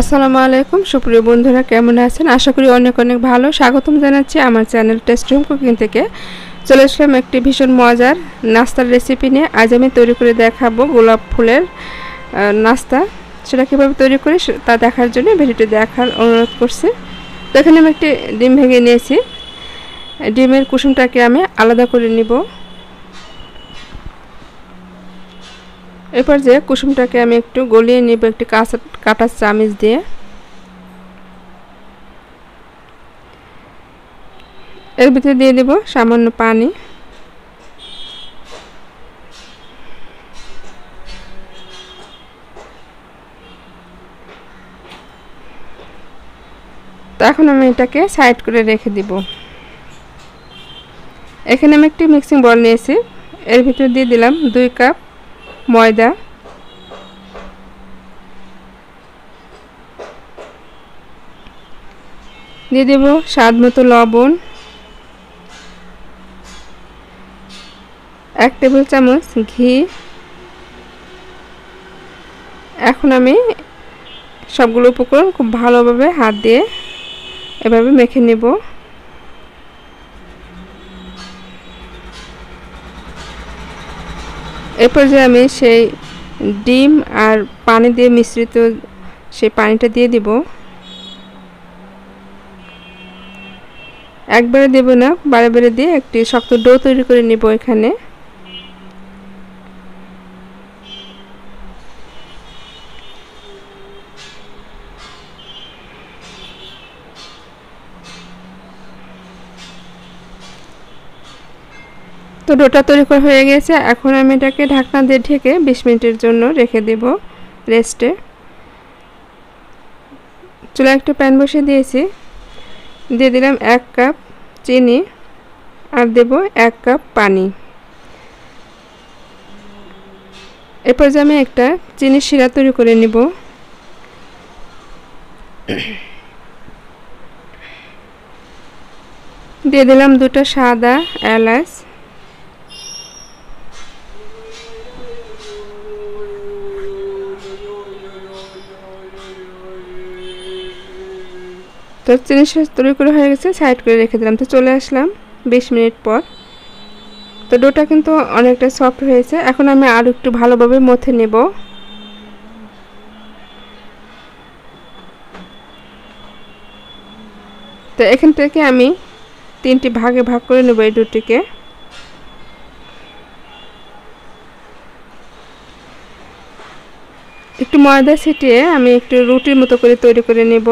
আসসালামু আলাইকুম। সুপ্রিয় বন্ধুরা, কেমন আছেন? আশা করি অনেক অনেক ভালো। স্বাগতম জানাচ্ছি আমার চ্যানেল টেস্ট রুম কুকিং থেকে। চলে আসলাম একটি ভীষণ মজার নাস্তার রেসিপি নিয়ে। আজ আমি তৈরি করে দেখাবো গোলাপ ফুলের নাস্তা। সেটা কীভাবে তৈরি করি তা দেখার জন্য ভিডিওটি দেখার অনুরোধ করছি। তো এখানে আমি একটি ডিম ভেঙে নিয়েছি। ডিমের কুসুমটাকে আমি আলাদা করে নিব। এরপর যে কুসুমটাকে আমি একটু গলিয়ে নিব, একটি কাঁচা কাটা চামিচ দিয়ে। এর ভিতরে দিয়ে দেব সামান্য পানি। তো এখন আমি এটাকে সাইড করে রেখে দিব। এখানে আমি একটি মিক্সিং বল নিয়েছি। এর ভিতরে দিয়ে দিলাম দুই কাপ ময়দা। দিয়ে দেব স্বাদ মতো লবণ। এক টেবিল চামচ ঘি। এখন আমি সবগুলো উপকরণ খুব ভালোভাবে হাত দিয়ে এভাবে মেখে নেব। এরপর যে আমি সেই ডিম আর পানি দিয়ে মিশ্রিত সেই পানিটা দিয়ে দিব। একবারে দেব না, বারে বারে দিয়ে একটি শক্ত ডো তৈরি করে নেব এখানে। তো ডোটা তৈরি করা হয়ে গেছে। এখন আমি এটাকে ঢাকনা দিয়ে ঢেকে বিশ মিনিটের জন্য রেখে দেব রেস্টে। চুলা একটা প্যান বসে দিয়েছি। দিয়ে দিলাম এক কাপ চিনি আর দেব এক কাপ পানি। এরপর যে আমি একটা চিনির শিরা তৈরি করে নিব। দিয়ে দিলাম দুটো সাদা এলাচ। তো জিনিস তৈরি করে হয়ে গেছে সাইড করে রেখে দিলাম। তো চলে আসলাম বিশ মিনিট পর। তো ডোটা কিন্তু অনেকটা সফট হয়েছে। এখন আমি আরও একটু ভালোভাবে মথে নেব। তো এখান থেকে আমি তিনটি ভাগে ভাগ করে নেব এই ডোটিকে। একটু ময়দা ছিটিয়ে আমি একটু রুটির মতো করে তৈরি করে নেব।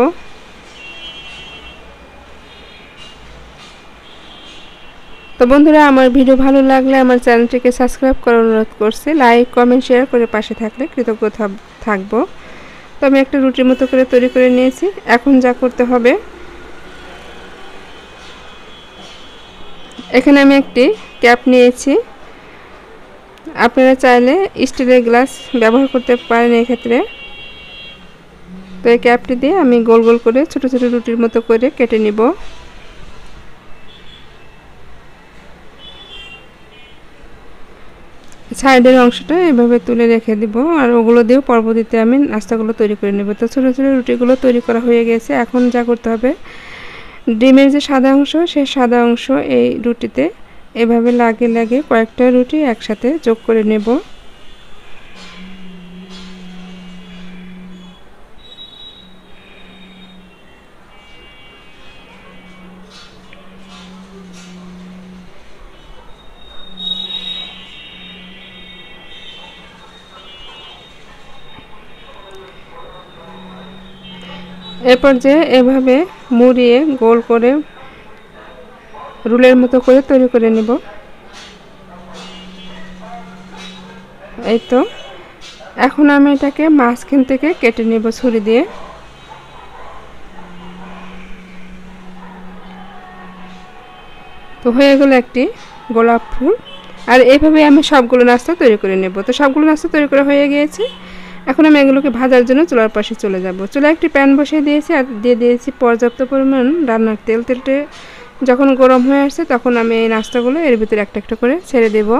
তো বন্ধুরা, আমার ভিডিও ভালো লাগলে আমার চ্যানেলটিকে সাবস্ক্রাইব করার অনুরোধ করছি। লাইক কমেন্ট শেয়ার করে পাশে থাকলে কৃতজ্ঞ থাকব। তো আমি একটা রুটির মতো করে তৈরি করে নিয়েছি। এখন যা করতে হবে, এখানে আমি একটি ক্যাপ নিয়েছি। আপনারা চাইলে স্টিলের গ্লাস ব্যবহার করতে পারেন এক্ষেত্রে। তো এই ক্যাপটি দিয়ে আমি গোল গোল করে ছোট ছোট রুটির মতো করে কেটে নিব। সাইডের অংশটা এভাবে তুলে রেখে দিব আর ওগুলো দিয়েও পরবর্তীতে আমি নাস্তাগুলো তৈরি করে নেব। তো ছোটো ছোটো রুটিগুলো তৈরি করা হয়ে গেছে। এখন যা করতে হবে, ডিমের যে সাদা অংশ, সেই সাদা অংশ এই রুটিতে এভাবে লাগে লাগে কয়েকটা রুটি একসাথে যোগ করে নেব। এরপর যে এভাবে মুড়িয়ে গোল করে রুলের মতো করে তৈরি করে নিব। এই তো। এখন আমি এটাকে মাঝখান থেকে কেটে নেব ছুরি দিয়ে। তো হয়ে গেল একটি গোলাপ ফুল। আর এইভাবে আমি সবগুলো নাস্তা তৈরি করে নেব। তো সবগুলো নাস্তা তৈরি করা হয়ে গিয়েছে। এখন আমি এগুলোকে ভাজার জন্য চুলার পাশে চলে যাব। চুলা একটি প্যান বসিয়ে দিয়েছি আর দিয়ে দিয়েছি পর্যাপ্ত পরিমাণ রান্নার তেল। তেলটে যখন গরম হয়ে আসছে তখন আমি এই নাস্তাগুলো এর ভিতরে একটা একটা করে ছেড়ে দেব।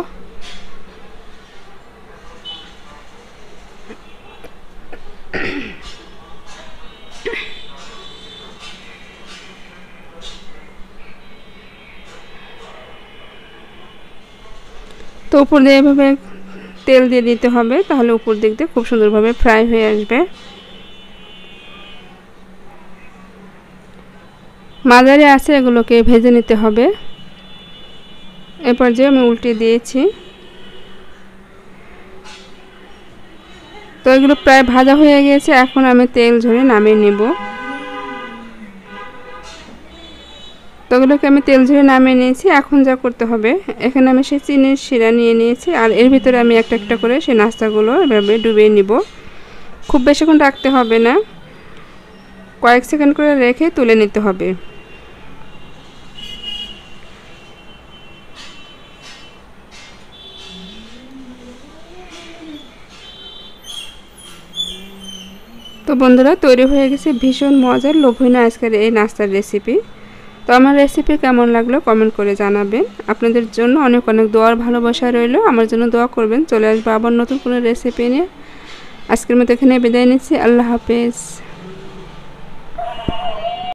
তো উপর দিয়ে এভাবে তেল দিয়ে দিতে হবে, তাহলে উপর দিক দিয়ে খুব সুন্দরভাবে ফ্রাই হয়ে আসবে। মাঝারি আছে, এগুলোকে ভেজে নিতে হবে। এরপর যে আমি উল্টে দিয়েছি। তো এগুলো প্রায় ভাজা হয়ে গেছে, এখন আমি তেল ঝরে নামিয়ে নেব। তো ওগুলোকে আমি তেল ঝরে নামিয়ে নিয়েছি। এখন যা করতে হবে, এখানে আমি সেই চিনির শিরা নিয়ে নিয়েছি আর এর ভিতরে আমি একটা একটা করে সেই নাস্তাগুলো এভাবে ডুবিয়ে নিব। খুব বেশিক্ষণ রাখতে হবে না। কয়েক সেকেন্ড করে রেখে তুলে নিতে হবে। তো বন্ধুরা, তৈরি হয়ে গেছে ভীষণ মজার, লোভনীয় আজকের এই নাস্তার রেসিপি তো আমার রেসিপি কেমন লাগল কমেন্ট করে জানাবেন। আপনাদের জন্য অনেক অনেক দোয়ার ভালোবাসা রইল। আমার জন্য দোয়া করবেন। চলে আসব আবার নতুন কোনো রেসিপি নিয়ে। আজকের মতো এখানে বিদায় নিচ্ছি। আল্লাহ হাফেজ।